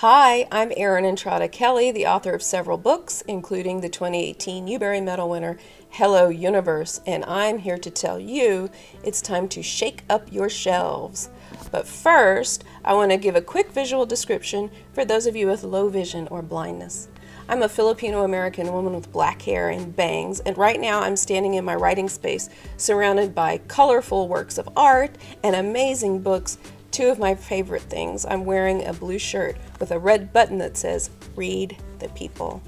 Hi, I'm Erin Entrada Kelly, the author of several books, including the 2018 Newbery Medal winner Hello Universe, and I'm here to tell you it's time to shake up your shelves. But first, I want to give a quick visual description for those of you with low vision or blindness. I'm a Filipino American woman with black hair and bangs, and right now I'm standing in my writing space surrounded by colorful works of art and amazing books Two of my favorite things. I'm wearing a blue shirt with a red button that says Read the People.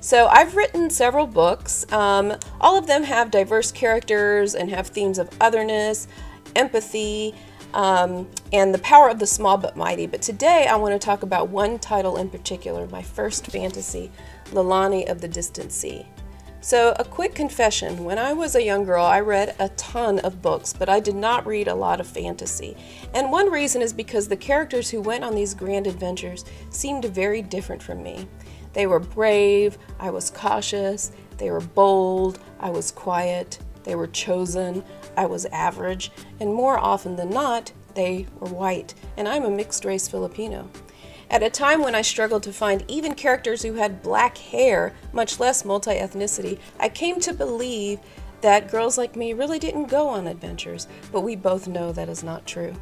So I've written several books. Um, all of them have diverse characters and have themes of otherness, empathy, um, and the power of the small but mighty. But today I want to talk about one title in particular, my first fantasy, Lalani of the Distant Sea. So, a quick confession when I was a young girl, I read a ton of books, but I did not read a lot of fantasy. And one reason is because the characters who went on these grand adventures seemed very different from me. They were brave, I was cautious, they were bold, I was quiet, they were chosen, I was average, and more often than not, they were white, and I'm a mixed race Filipino. At a time when I struggled to find even characters who had black hair, much less multi ethnicity, I came to believe that girls like me really didn't go on adventures, but we both know that is not true.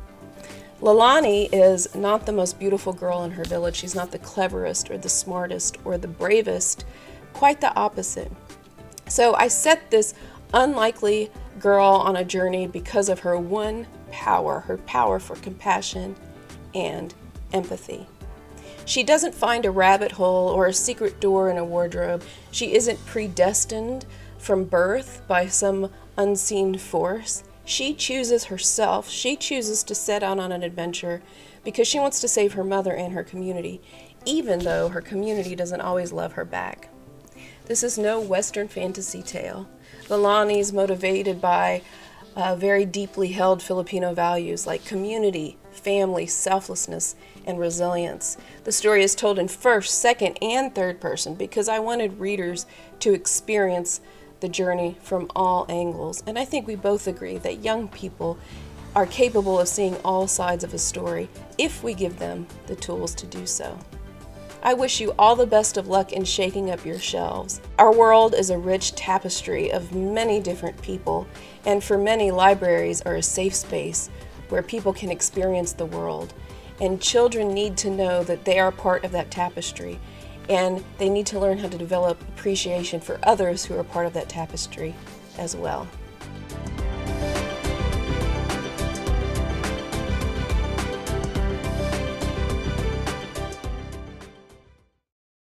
Lalani is not the most beautiful girl in her village. She's not the cleverest or the smartest or the bravest, quite the opposite. So I set this unlikely girl on a journey because of her one power, her power for compassion and empathy. She doesn't find a rabbit hole or a secret door in a wardrobe. She isn't predestined from birth by some unseen force. She chooses herself. She chooses to set out on an adventure because she wants to save her mother and her community, even though her community doesn't always love her back. This is no Western fantasy tale. Lalani is motivated by uh, very deeply held Filipino values like community, family, selflessness, and resilience. The story is told in first, second, and third person because I wanted readers to experience the journey from all angles. And I think we both agree that young people are capable of seeing all sides of a story if we give them the tools to do so. I wish you all the best of luck in shaking up your shelves. Our world is a rich tapestry of many different people, and for many, libraries are a safe space where people can experience the world. And children need to know that they are part of that tapestry, and they need to learn how to develop appreciation for others who are part of that tapestry as well.